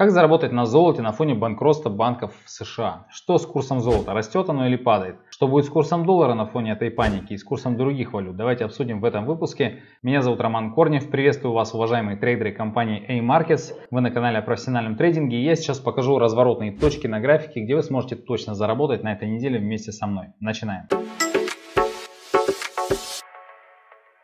Как заработать на золоте на фоне банкротства банков в США? Что с курсом золота? Растет оно или падает? Что будет с курсом доллара на фоне этой паники и с курсом других валют? Давайте обсудим в этом выпуске. Меня зовут Роман Корнев. Приветствую вас, уважаемые трейдеры компании A-Markets. Вы на канале о профессиональном трейдинге. Я сейчас покажу разворотные точки на графике, где вы сможете точно заработать на этой неделе вместе со мной. Начинаем.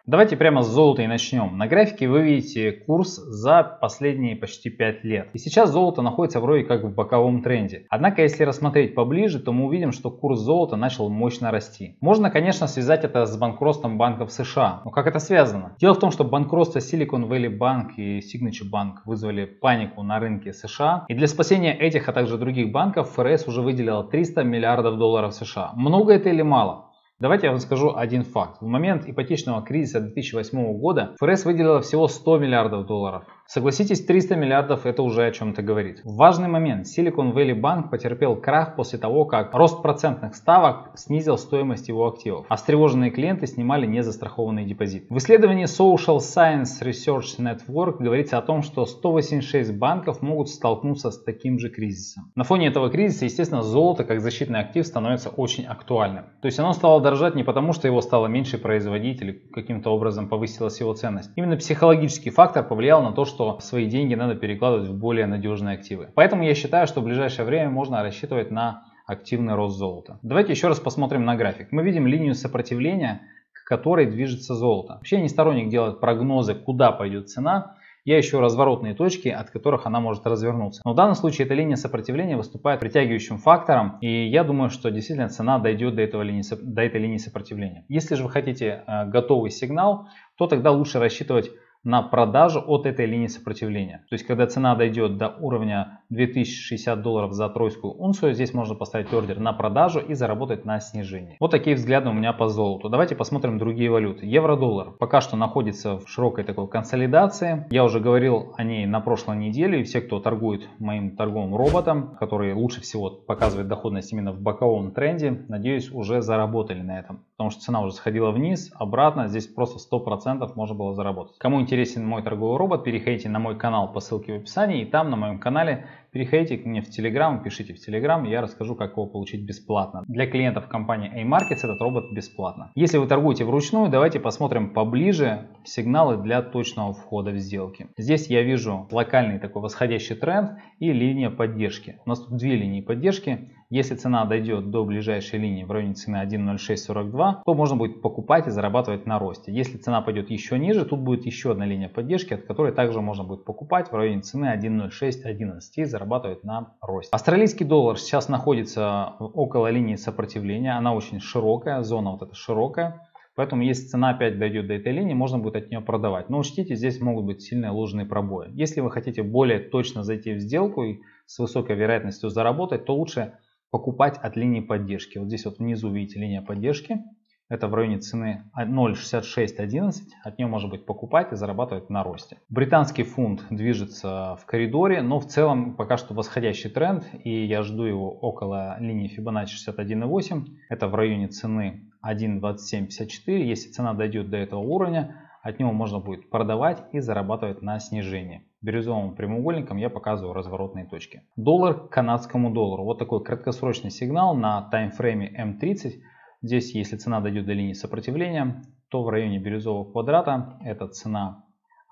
Давайте прямо с золота и начнем. На графике вы видите курс за последние почти 5 лет. И сейчас золото находится вроде как в боковом тренде. Однако, если рассмотреть поближе, то мы увидим, что курс золота начал мощно расти. Можно, конечно, связать это с банкротством банков США. Но как это связано? Дело в том, что банкротство Silicon Valley Bank и Signature Bank вызвали панику на рынке США. И для спасения этих, а также других банков ФРС уже выделила 300 миллиардов долларов США. Много это или мало? Давайте я вам скажу один факт. В момент ипотечного кризиса 2008 года ФРС выделила всего 100 миллиардов долларов. Согласитесь, 300 миллиардов это уже о чем-то говорит. Важный момент. Silicon Valley Bank потерпел крах после того, как рост процентных ставок снизил стоимость его активов, а встревоженные клиенты снимали незастрахованный депозит. В исследовании Social Science Research Network говорится о том, что 186 банков могут столкнуться с таким же кризисом. На фоне этого кризиса, естественно, золото как защитный актив становится очень актуальным. То есть оно стало дорожать не потому, что его стало меньше производить или каким-то образом повысилась его ценность. Именно психологический фактор повлиял на то, что что свои деньги надо перекладывать в более надежные активы. Поэтому я считаю, что в ближайшее время можно рассчитывать на активный рост золота. Давайте еще раз посмотрим на график. Мы видим линию сопротивления, к которой движется золото. Вообще я не сторонник делать прогнозы, куда пойдет цена. Я ищу разворотные точки, от которых она может развернуться. Но в данном случае эта линия сопротивления выступает притягивающим фактором. И я думаю, что действительно цена дойдет до, этого линии, до этой линии сопротивления. Если же вы хотите э, готовый сигнал, то тогда лучше рассчитывать на продажу от этой линии сопротивления. То есть, когда цена дойдет до уровня 2060 долларов за тройскую унцию, здесь можно поставить ордер на продажу и заработать на снижение. Вот такие взгляды у меня по золоту. Давайте посмотрим другие валюты. Евро-доллар пока что находится в широкой такой консолидации. Я уже говорил о ней на прошлой неделе. И все, кто торгует моим торговым роботом, который лучше всего показывает доходность именно в боковом тренде, надеюсь, уже заработали на этом. Потому что цена уже сходила вниз, обратно. Здесь просто 100% можно было заработать. Кому интересен мой торговый робот, переходите на мой канал по ссылке в описании. И там на моем канале переходите к мне в Telegram, пишите в Telegram, я расскажу, как его получить бесплатно. Для клиентов компании A-Markets этот робот бесплатно. Если вы торгуете вручную, давайте посмотрим поближе сигналы для точного входа в сделки. Здесь я вижу локальный такой восходящий тренд и линия поддержки. У нас тут две линии поддержки. Если цена дойдет до ближайшей линии в районе цены 1.0642, то можно будет покупать и зарабатывать на росте. Если цена пойдет еще ниже, тут будет еще одна линия поддержки, от которой также можно будет покупать в районе цены 1.0611 и зарабатывать на росте. Австралийский доллар сейчас находится около линии сопротивления, она очень широкая, зона вот эта широкая. Поэтому если цена опять дойдет до этой линии, можно будет от нее продавать. Но учтите, здесь могут быть сильные ложные пробои. Если вы хотите более точно зайти в сделку и с высокой вероятностью заработать, то лучше покупать от линии поддержки. Вот здесь вот внизу видите линия поддержки. Это в районе цены 0.6611. От нее можно будет покупать и зарабатывать на росте. Британский фунт движется в коридоре, но в целом пока что восходящий тренд. И я жду его около линии Fibonacci 61.8. Это в районе цены 1.2754. Если цена дойдет до этого уровня, от него можно будет продавать и зарабатывать на снижении. Бирюзовым прямоугольником я показываю разворотные точки. Доллар к канадскому доллару. Вот такой краткосрочный сигнал на таймфрейме М30. Здесь, если цена дойдет до линии сопротивления, то в районе бирюзового квадрата эта цена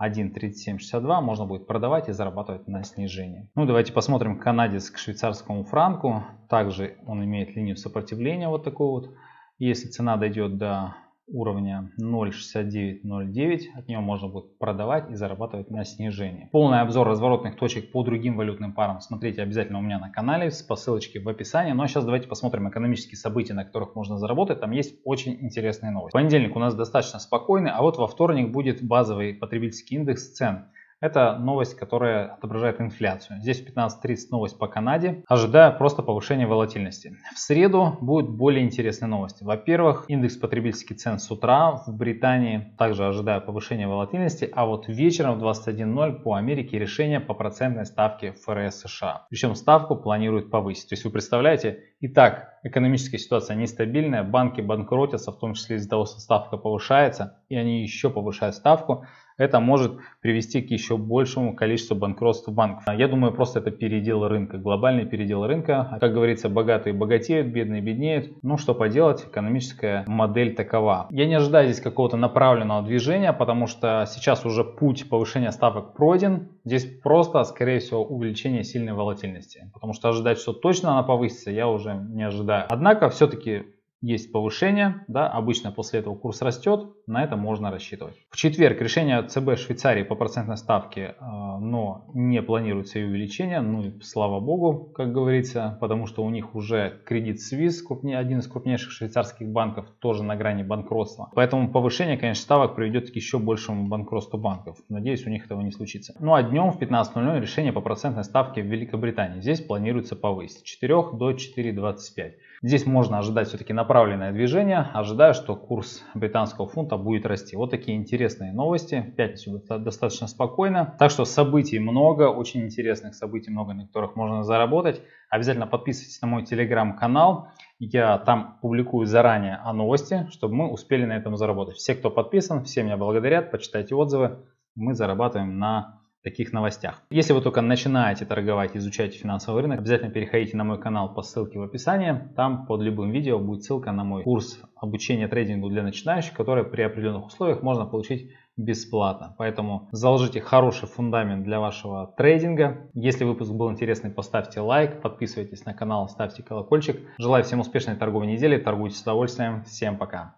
1.3762 можно будет продавать и зарабатывать на снижении. Ну давайте посмотрим канадец к швейцарскому франку. Также он имеет линию сопротивления вот такую вот. Если цена дойдет до уровня 0.6909. От него можно будет продавать и зарабатывать на снижении. Полный обзор разворотных точек по другим валютным парам смотрите обязательно у меня на канале по ссылочке в описании. Ну а сейчас давайте посмотрим экономические события, на которых можно заработать. Там есть очень интересные новости. Понедельник у нас достаточно спокойный, а вот во вторник будет базовый потребительский индекс цен. Это новость, которая отображает инфляцию. Здесь в 15.30 новость по Канаде. Ожидаю просто повышения волатильности. В среду будут более интересные новости. Во-первых, индекс потребительских цен с утра в Британии. Также ожидаю повышения волатильности. А вот вечером в 21.00 по Америке решение по процентной ставке ФРС США. Причем ставку планируют повысить. То есть вы представляете, и так экономическая ситуация нестабильная, банки банкротятся, в том числе из-за того, что ставка повышается, и они еще повышают ставку, это может привести к еще большему количеству банкротств банков. Я думаю, просто это передел рынка, глобальный передел рынка. Как говорится, богатые богатеют, бедные беднеют. Ну, что поделать, экономическая модель такова. Я не ожидаю здесь какого-то направленного движения, потому что сейчас уже путь повышения ставок пройден. Здесь просто, скорее всего, увеличение сильной волатильности. Потому что ожидать, что точно она повысится, я уже не ожидаю. Однако, все-таки есть повышение, да, обычно после этого курс растет, на это можно рассчитывать. В четверг решение ЦБ Швейцарии по процентной ставке, э, но не планируется и увеличение, ну и слава богу, как говорится, потому что у них уже кредит Свис, один из крупнейших швейцарских банков, тоже на грани банкротства. Поэтому повышение, конечно, ставок приведет к еще большему банкротству банков. Надеюсь, у них этого не случится. Ну а днем в 15.00 решение по процентной ставке в Великобритании. Здесь планируется повысить с 4 до 4,25. Здесь можно ожидать все-таки направленное движение. Ожидаю, что курс британского фунта будет расти. Вот такие интересные новости. В пятницу достаточно спокойно. Так что событий много, очень интересных событий много, на которых можно заработать. Обязательно подписывайтесь на мой телеграм-канал. Я там публикую заранее о новости, чтобы мы успели на этом заработать. Все, кто подписан, все меня благодарят. Почитайте отзывы. Мы зарабатываем на таких новостях. Если вы только начинаете торговать, изучаете финансовый рынок, обязательно переходите на мой канал по ссылке в описании. Там под любым видео будет ссылка на мой курс обучения трейдингу для начинающих, который при определенных условиях можно получить бесплатно. Поэтому заложите хороший фундамент для вашего трейдинга. Если выпуск был интересный, поставьте лайк, подписывайтесь на канал, ставьте колокольчик. Желаю всем успешной торговой недели, торгуйте с удовольствием. Всем пока!